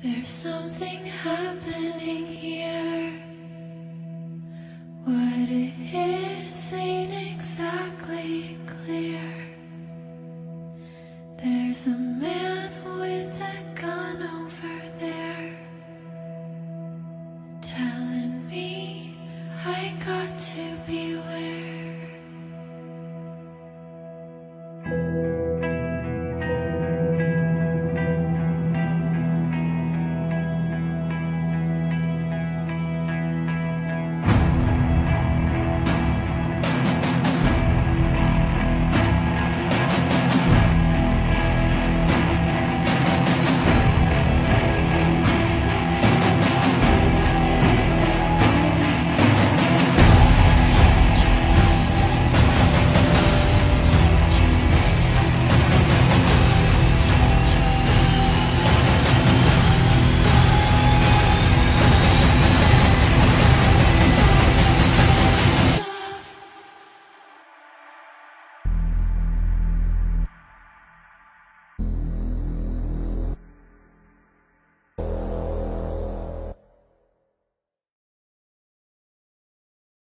There's something happening here. What it is ain't exactly clear. There's a man with a gun over there telling me I got to be.